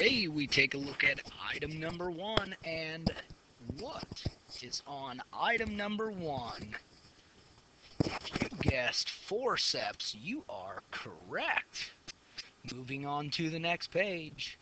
Okay, we take a look at item number one, and what is on item number one? If you guessed forceps, you are correct. Moving on to the next page.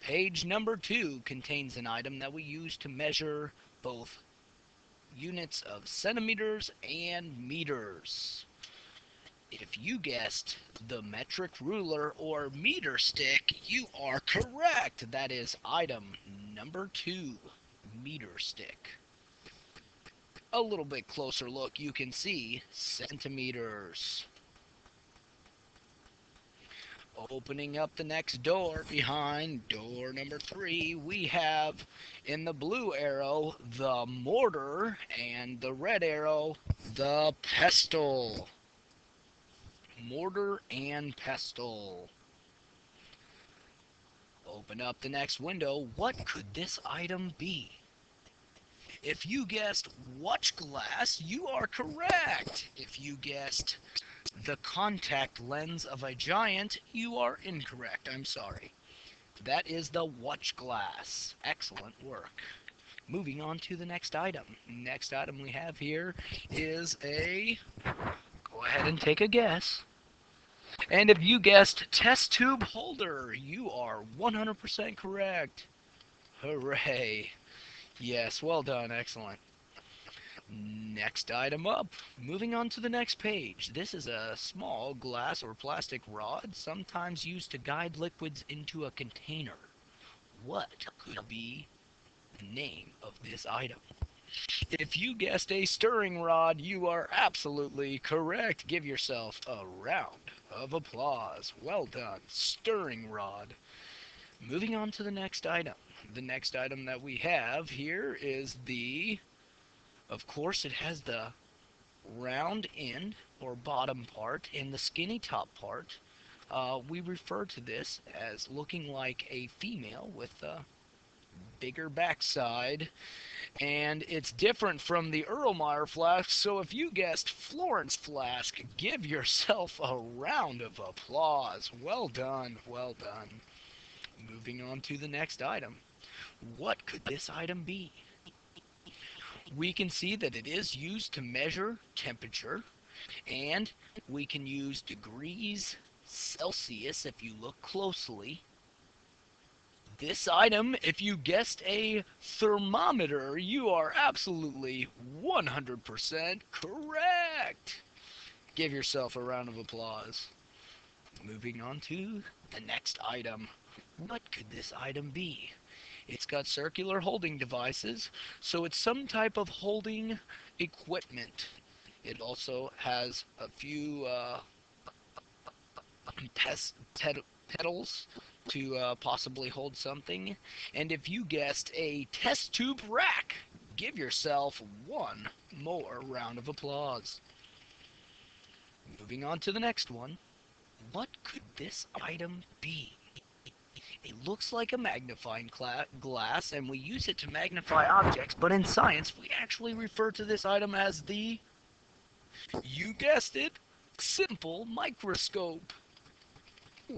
Page number two contains an item that we use to measure both units of centimeters and meters. If you guessed the metric ruler or meter stick, you are correct. That is item number two, meter stick. A little bit closer look, you can see centimeters. Opening up the next door behind door number three, we have in the blue arrow the mortar and the red arrow the pestle. Mortar and pestle. Open up the next window. What could this item be? If you guessed watch glass, you are correct. If you guessed the contact lens of a giant, you are incorrect. I'm sorry. That is the watch glass. Excellent work. Moving on to the next item. Next item we have here is a. Go ahead and take a guess. And if you guessed test tube holder, you are 100% correct. Hooray. Yes, well done. Excellent. Next item up. Moving on to the next page. This is a small glass or plastic rod, sometimes used to guide liquids into a container. What could be the name of this item? If you guessed a stirring rod, you are absolutely correct. Give yourself a round of applause. Well done. Stirring rod. Moving on to the next item. The next item that we have here is the of course, it has the round end or bottom part and the skinny top part. Uh, we refer to this as looking like a female with a bigger backside. And it's different from the Erlenmeyer flask, so if you guessed Florence flask, give yourself a round of applause. Well done, well done. Moving on to the next item. What could this item be? we can see that it is used to measure temperature and we can use degrees Celsius if you look closely. This item, if you guessed a thermometer, you are absolutely 100% correct. Give yourself a round of applause. Moving on to the next item. What could this item be? It's got circular holding devices, so it's some type of holding equipment. It also has a few uh, pedals to uh, possibly hold something. And if you guessed a test tube rack, give yourself one more round of applause. Moving on to the next one. What could this item be? It looks like a magnifying glass, and we use it to magnify objects, but in science, we actually refer to this item as the, you guessed it, simple microscope.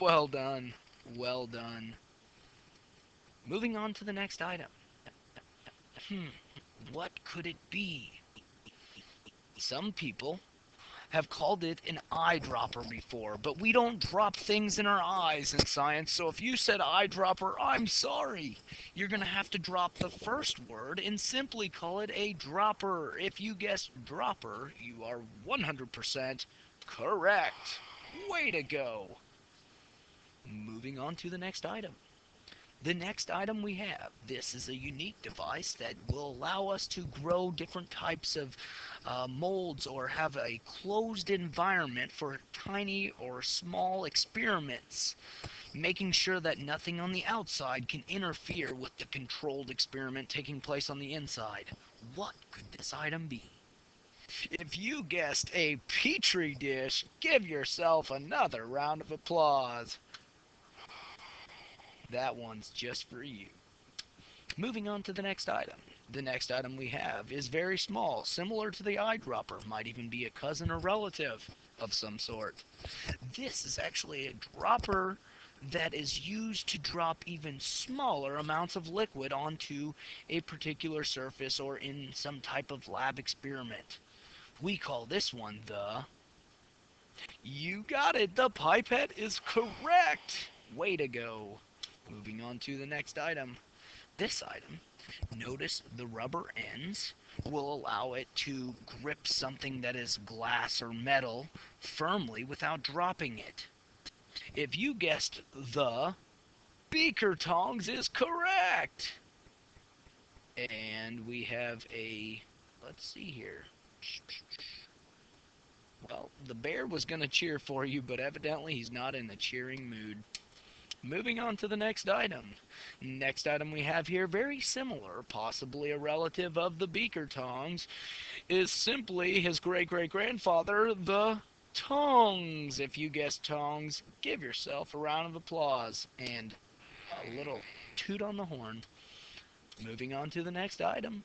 Well done. Well done. Moving on to the next item. Hmm, what could it be? Some people have called it an eyedropper before, but we don't drop things in our eyes in science, so if you said eyedropper, I'm sorry. You're going to have to drop the first word and simply call it a dropper. If you guessed dropper, you are 100% correct. Way to go. Moving on to the next item. The next item we have, this is a unique device that will allow us to grow different types of uh, molds or have a closed environment for tiny or small experiments, making sure that nothing on the outside can interfere with the controlled experiment taking place on the inside. What could this item be? If you guessed a petri dish, give yourself another round of applause. That one's just for you. Moving on to the next item. The next item we have is very small, similar to the eyedropper, might even be a cousin or relative of some sort. This is actually a dropper that is used to drop even smaller amounts of liquid onto a particular surface or in some type of lab experiment. We call this one the. You got it! The pipette is correct! Way to go! Moving on to the next item. This item, notice the rubber ends will allow it to grip something that is glass or metal firmly without dropping it. If you guessed the beaker tongs is correct. And we have a, let's see here. Well, the bear was going to cheer for you, but evidently he's not in the cheering mood. Moving on to the next item. Next item we have here, very similar, possibly a relative of the beaker tongs, is simply his great-great-grandfather, the tongs. If you guessed tongs, give yourself a round of applause and a little toot on the horn. Moving on to the next item.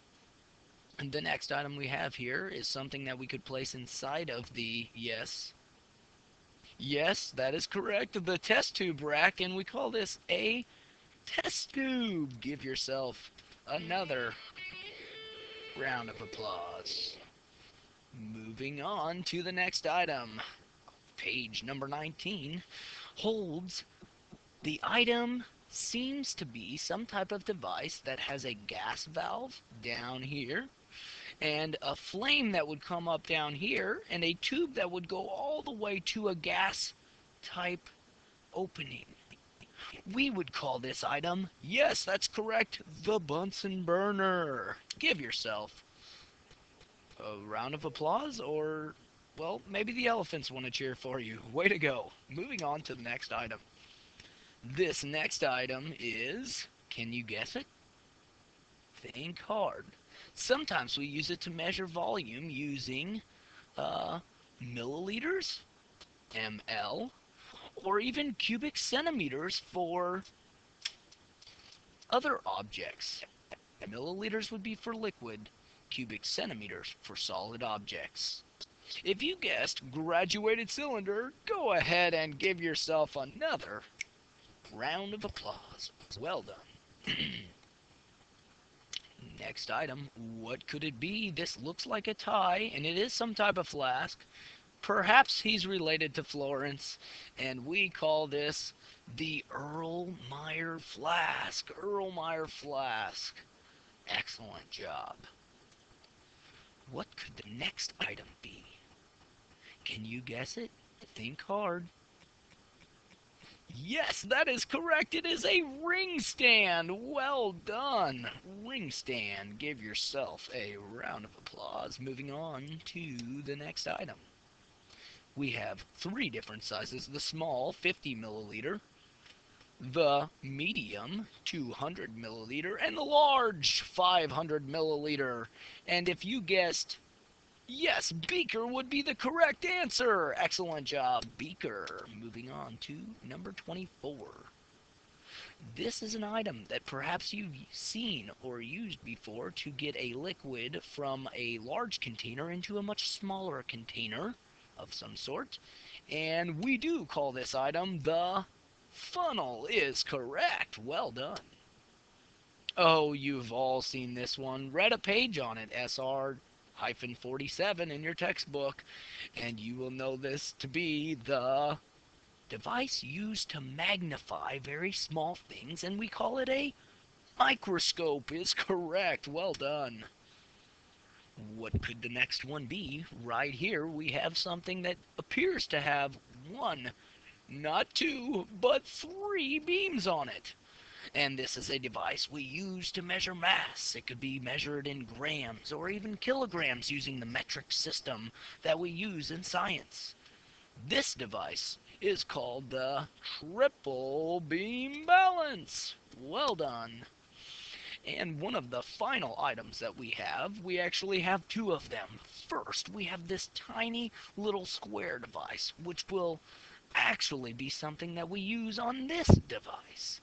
And the next item we have here is something that we could place inside of the, yes, yes, that is correct, the test tube rack, and we call this a test tube. Give yourself another round of applause. Moving on to the next item. Page number 19 holds the item seems to be some type of device that has a gas valve down here and a flame that would come up down here and a tube that would go all the way to a gas type opening. We would call this item, yes, that's correct, the Bunsen burner. Give yourself a round of applause or, well, maybe the elephants want to cheer for you. Way to go. Moving on to the next item. This next item is, can you guess it? Think hard. Sometimes we use it to measure volume using uh, milliliters, ml, or even cubic centimeters for other objects. Milliliters would be for liquid, cubic centimeters for solid objects. If you guessed graduated cylinder, go ahead and give yourself another round of applause. Well done. Next item, what could it be? This looks like a tie, and it is some type of flask. Perhaps he's related to Florence, and we call this the Erlenmeyer Flask. Erlenmeyer Flask. Excellent job. What could the next item be? Can you guess it? Think hard. Yes, that is correct. It is a ring stand. Well done. Ring stand. Give yourself a round of applause. Moving on to the next item. We have three different sizes. The small, 50 milliliter, the medium, 200 milliliter, and the large, 500 milliliter. And if you guessed Yes, Beaker would be the correct answer. Excellent job, Beaker. Moving on to number 24. This is an item that perhaps you've seen or used before to get a liquid from a large container into a much smaller container of some sort. And we do call this item the funnel is correct. Well done. Oh, you've all seen this one. Read a page on it, SR 47 in your textbook, and you will know this to be the device used to magnify very small things, and we call it a microscope is correct. Well done. What could the next one be? Right here we have something that appears to have one, not two, but three beams on it. And this is a device we use to measure mass. It could be measured in grams or even kilograms using the metric system that we use in science. This device is called the triple beam balance. Well done. And one of the final items that we have, we actually have two of them. First, we have this tiny little square device, which will actually be something that we use on this device.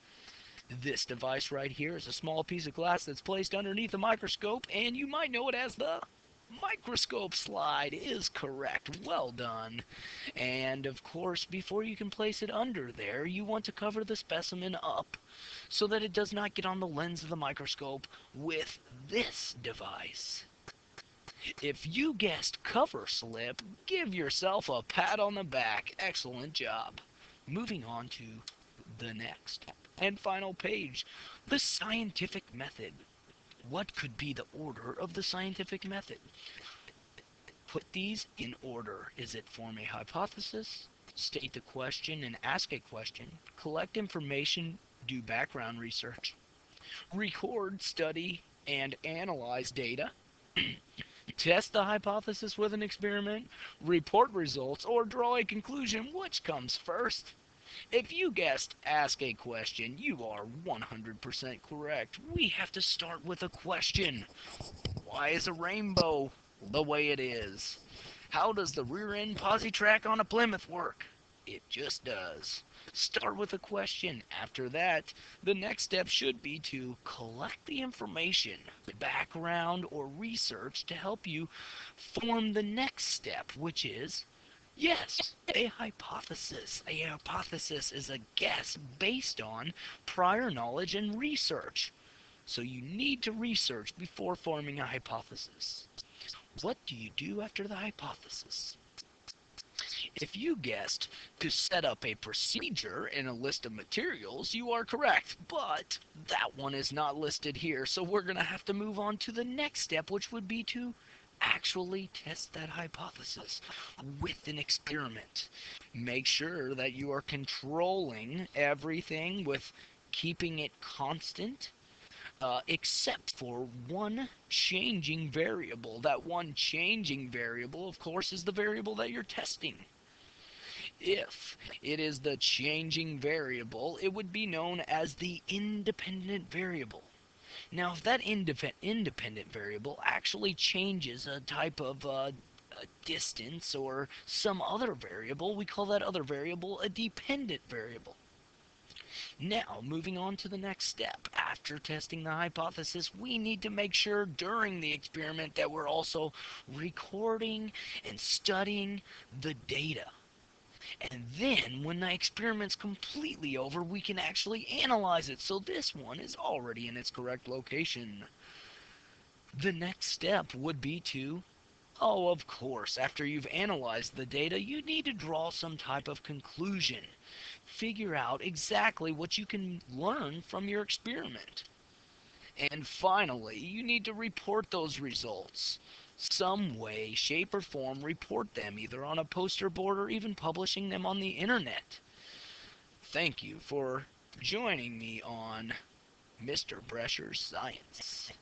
This device right here is a small piece of glass that's placed underneath a microscope, and you might know it as the microscope slide is correct. Well done. And of course, before you can place it under there, you want to cover the specimen up so that it does not get on the lens of the microscope with this device. If you guessed cover slip, give yourself a pat on the back. Excellent job. Moving on to the next and final page, the scientific method. What could be the order of the scientific method? Put these in order. Is it form a hypothesis, state the question and ask a question, collect information, do background research, record, study, and analyze data, test the hypothesis with an experiment, report results, or draw a conclusion. Which comes first? If you guessed ask a question, you are 100% correct. We have to start with a question. Why is a rainbow the way it is? How does the rear end posi track on a Plymouth work? It just does. Start with a question. After that, the next step should be to collect the information, background, or research to help you form the next step, which is Yes, a hypothesis. A hypothesis is a guess based on prior knowledge and research. So you need to research before forming a hypothesis. What do you do after the hypothesis? If you guessed to set up a procedure in a list of materials, you are correct, but that one is not listed here, so we're going to have to move on to the next step, which would be to actually test that hypothesis with an experiment. Make sure that you are controlling everything with keeping it constant uh, except for one changing variable. That one changing variable, of course, is the variable that you're testing. If it is the changing variable, it would be known as the independent variable. Now, if that independent variable actually changes a type of uh, a distance or some other variable, we call that other variable a dependent variable. Now, moving on to the next step. After testing the hypothesis, we need to make sure during the experiment that we're also recording and studying the data. And then, when the experiment's completely over, we can actually analyze it. So this one is already in its correct location. The next step would be to Oh, of course, after you've analyzed the data, you need to draw some type of conclusion. Figure out exactly what you can learn from your experiment. And finally, you need to report those results. Some way, shape, or form, report them either on a poster board or even publishing them on the internet. Thank you for joining me on Mr. Brescher's Science.